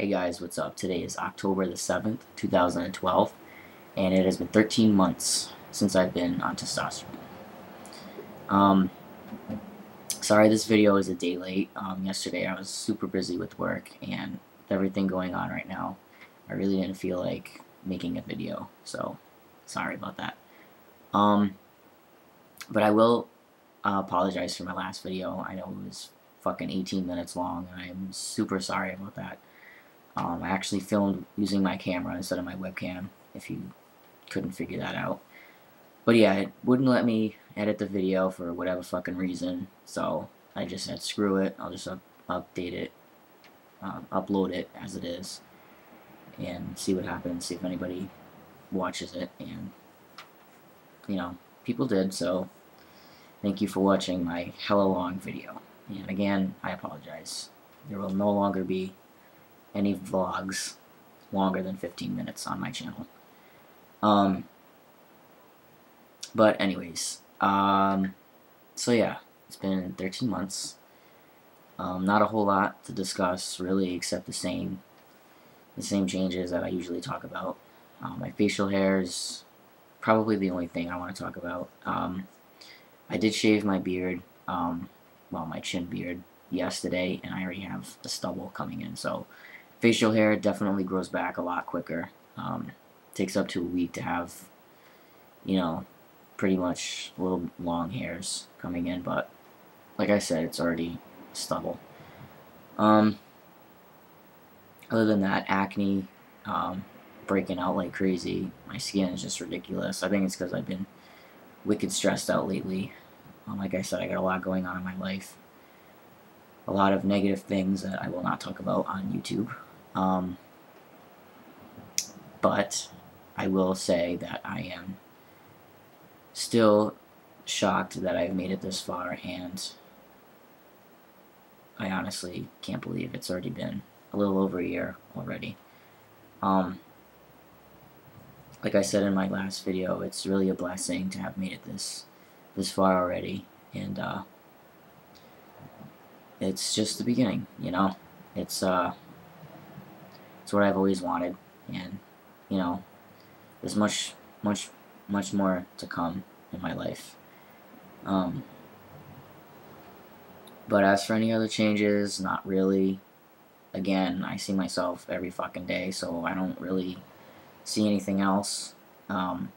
Hey guys, what's up? Today is October the 7th, 2012, and it has been 13 months since I've been on testosterone. Um, sorry this video is a day late. Um, yesterday I was super busy with work, and with everything going on right now, I really didn't feel like making a video, so sorry about that. Um, but I will uh, apologize for my last video. I know it was fucking 18 minutes long, and I'm super sorry about that. Um, I actually filmed using my camera instead of my webcam, if you couldn't figure that out. But yeah, it wouldn't let me edit the video for whatever fucking reason, so I just said screw it, I'll just up update it, um, upload it as it is, and see what happens, see if anybody watches it, and, you know, people did, so thank you for watching my hella long video. And again, I apologize. There will no longer be any vlogs longer than 15 minutes on my channel. Um, but anyways, um, so yeah, it's been 13 months. Um, not a whole lot to discuss really, except the same, the same changes that I usually talk about. Um, my facial hair is probably the only thing I want to talk about. Um, I did shave my beard, um, well, my chin beard yesterday, and I already have a stubble coming in. So facial hair definitely grows back a lot quicker. Um, takes up to a week to have, you know, pretty much little long hairs coming in, but like I said, it's already stubble. Um, other than that, acne, um, breaking out like crazy. My skin is just ridiculous. I think it's because I've been wicked stressed out lately. Um, like I said, I got a lot going on in my life. A lot of negative things that I will not talk about on YouTube. Um, but I will say that I am still shocked that I've made it this far, and I honestly can't believe it's already been a little over a year already. Um, like I said in my last video, it's really a blessing to have made it this this far already, and uh, it's just the beginning, you know. It's uh, it's what I've always wanted, and you know, there's much, much, much more to come in my life. Um, but as for any other changes, not really. Again, I see myself every fucking day, so I don't really see anything else. Um,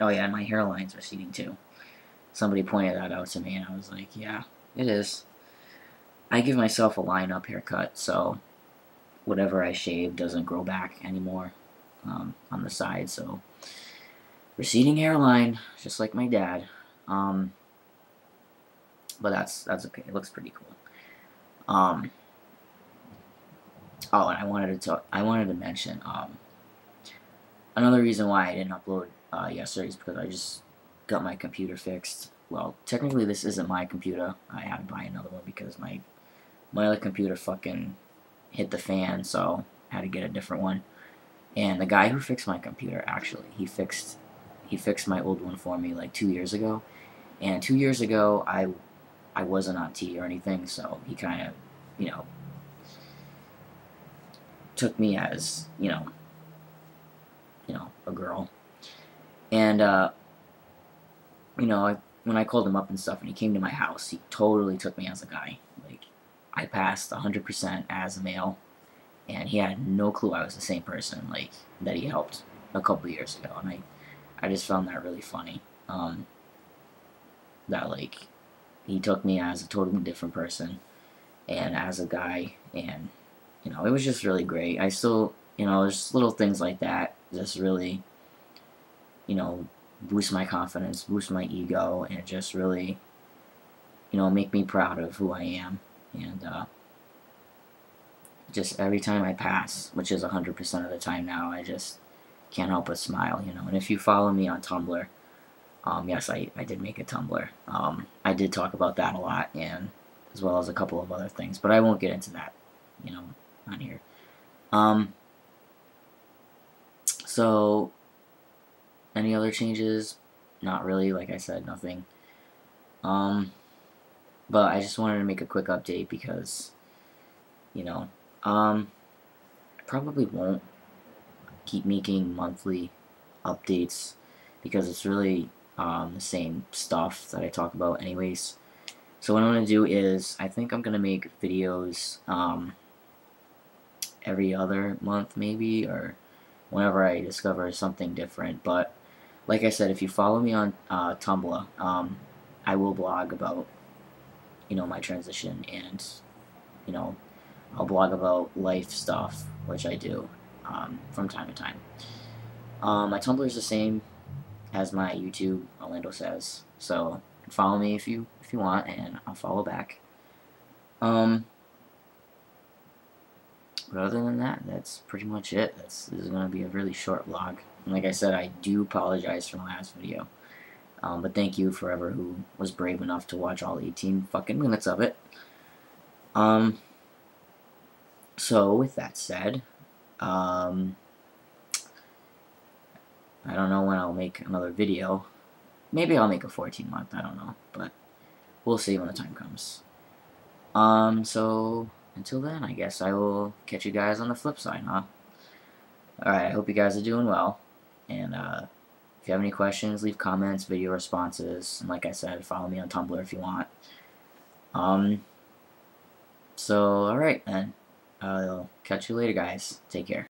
oh yeah, my hairline's receding too. Somebody pointed that out to me, and I was like, yeah, it is. I give myself a line-up haircut, so whatever I shave doesn't grow back anymore um, on the side, so receding hairline, just like my dad. Um, but that's that's okay. It looks pretty cool. Um, oh, and I wanted to talk, I wanted to mention um, another reason why I didn't upload uh, yesterday is because I just got my computer fixed. Well, technically this isn't my computer. I had to buy another one because my my other computer fucking hit the fan, so I had to get a different one. And the guy who fixed my computer, actually, he fixed he fixed my old one for me like two years ago. And two years ago, I I wasn't on T or anything, so he kind of, you know, took me as you know, you know, a girl. And uh, you know, I, when I called him up and stuff, and he came to my house, he totally took me as a guy. I passed 100% as a male and he had no clue I was the same person like that he helped a couple years ago, and I, I just found that really funny. Um, that like he took me as a totally different person, and as a guy, and you know it was just really great. I still, you know, there's little things like that just really, you know, boost my confidence, boost my ego, and just really, you know, make me proud of who I am, and. uh just every time I pass, which is 100% of the time now, I just can't help but smile, you know. And if you follow me on Tumblr, um, yes, I, I did make a Tumblr. Um, I did talk about that a lot, and as well as a couple of other things, but I won't get into that, you know, on here. Um, so, any other changes? Not really, like I said, nothing. Um, but I just wanted to make a quick update because, you know, um, probably won't keep making monthly updates because it's really um, the same stuff that I talk about anyways. So what I'm going to do is, I think I'm going to make videos um, every other month maybe, or whenever I discover something different. But like I said, if you follow me on uh, Tumblr, um, I will blog about, you know, my transition and, you know, I'll blog about life stuff, which I do um, from time to time. Um, my Tumblr is the same as my YouTube, Orlando says. So follow me if you if you want, and I'll follow back. Um, but other than that, that's pretty much it. That's, this is going to be a really short vlog. And like I said, I do apologize for my last video. Um, but thank you forever who was brave enough to watch all 18 fucking minutes of it. Um, so, with that said, um, I don't know when I'll make another video. Maybe I'll make a 14 month, I don't know. But we'll see when the time comes. Um, so until then, I guess I will catch you guys on the flip side, huh? Alright, I hope you guys are doing well. And, uh, if you have any questions, leave comments, video responses. And like I said, follow me on Tumblr if you want. Um, so, alright then. I'll catch you later, guys. Take care.